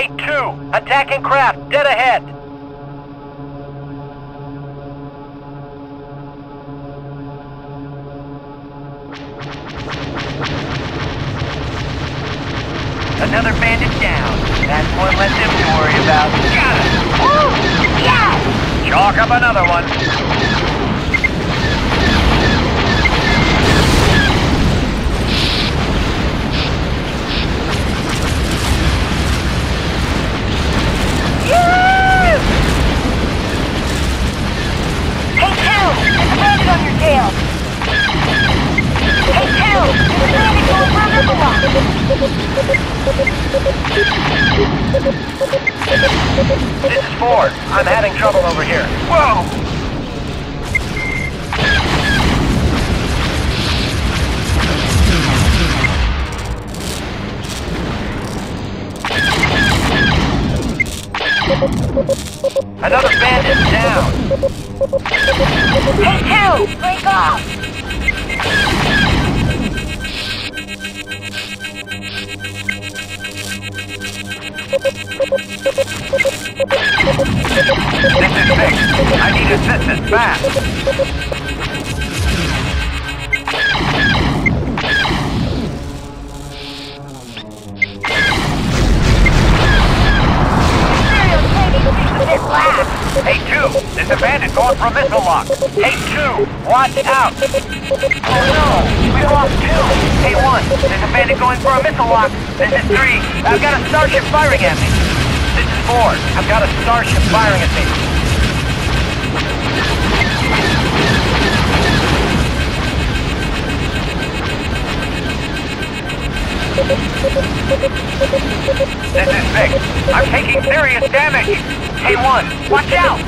Eight two, attacking craft, dead ahead. Another bandit down. That's one less him to worry about. Got it. Woo! Yes! Chalk up another one. Trouble over here. Whoa! Another bandit down. Hey, two! Break off! This is Vic. I need assistance fast. Hey, two. There's a bandit going for a missile lock. Hey, two. Watch out. Oh, no. We lost two. Hey, one. There's a bandit going for a missile lock. This is three. I've got a starship firing at me. This is four. I've got a starship firing at me. This is Vic. I'm taking serious damage. Hey, one. Watch out.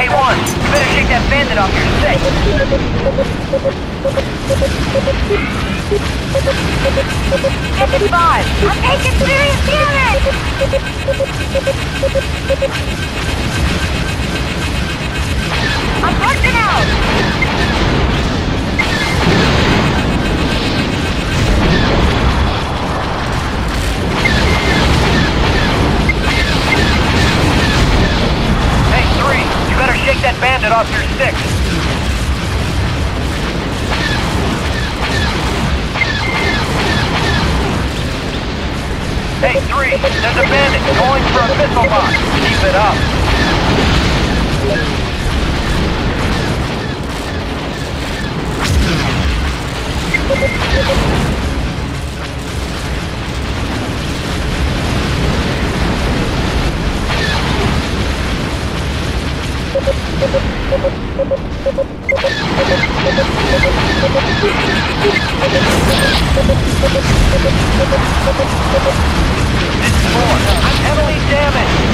Hey, one. You better take that bandit off your stick. This is five! I'm taking serious damage! Missile launch. Keep it up. Heavily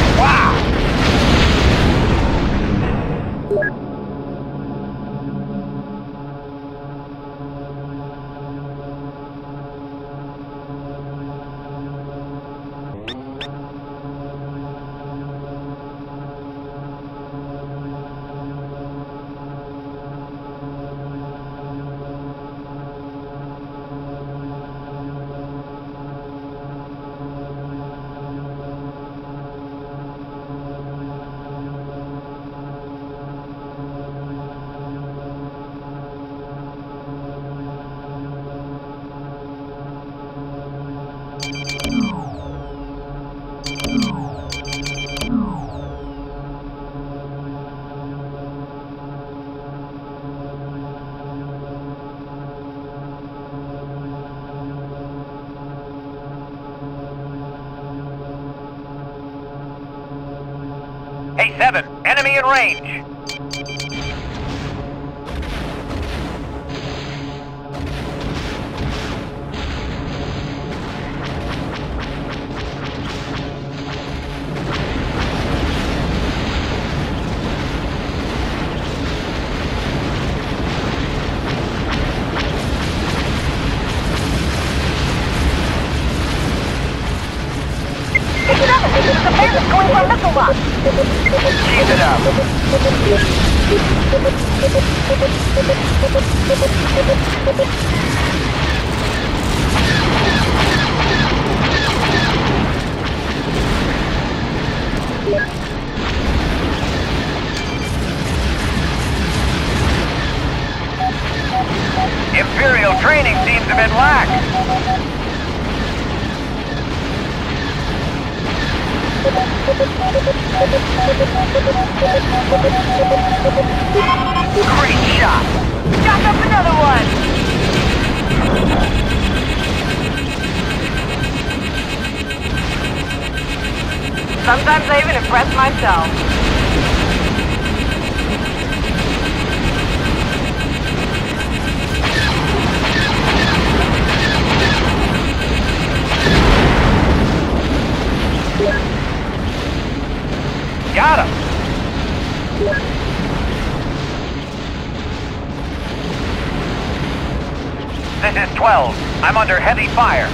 Enemy in range. Keep Great shot. Got up another one! Sometimes I even impress myself. Got him. Is 12. I'm under heavy fire.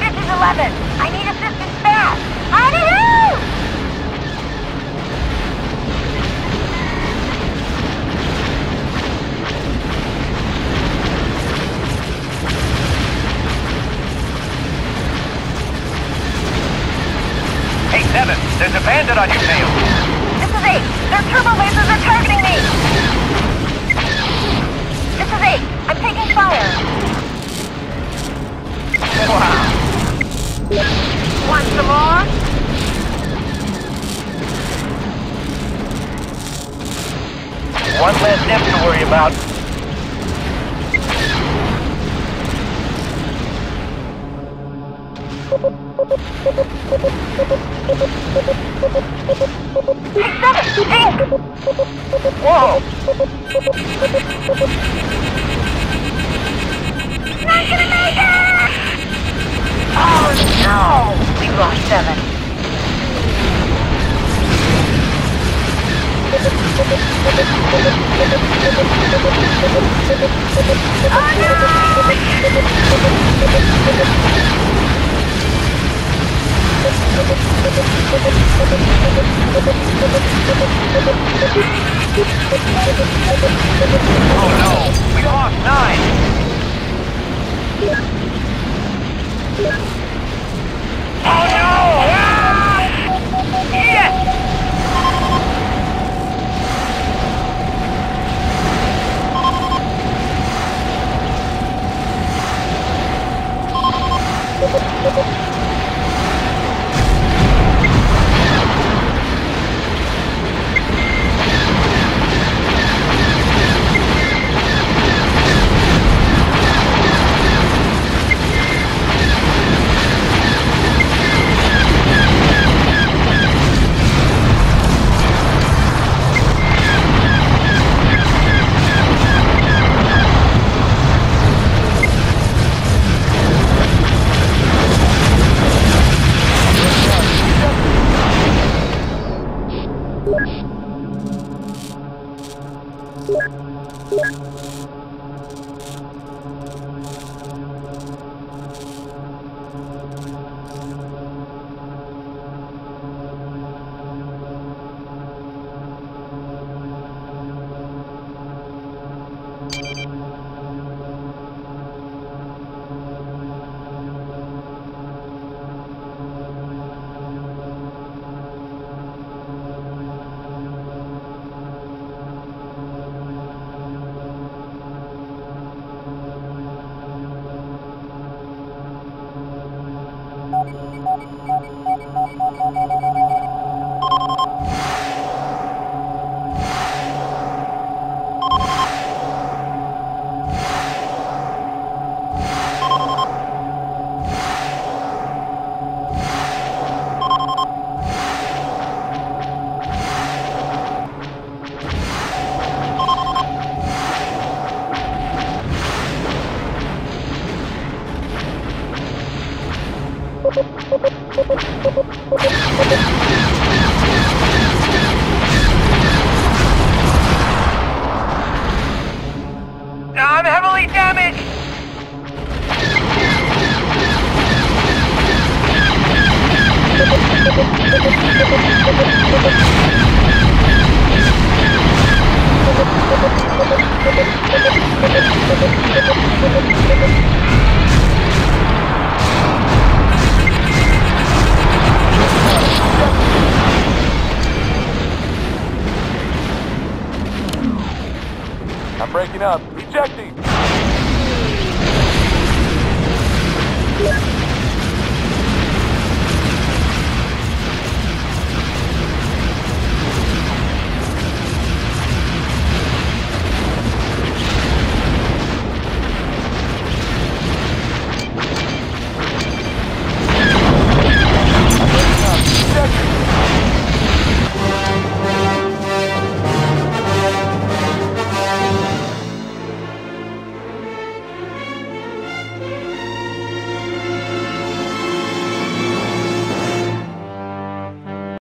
This is 11. I need assistance fast. Howdy-hoo! Hey, nip to about. Hey, 7. Tank! Whoa! Not gonna make it! Oh no! We lost 9!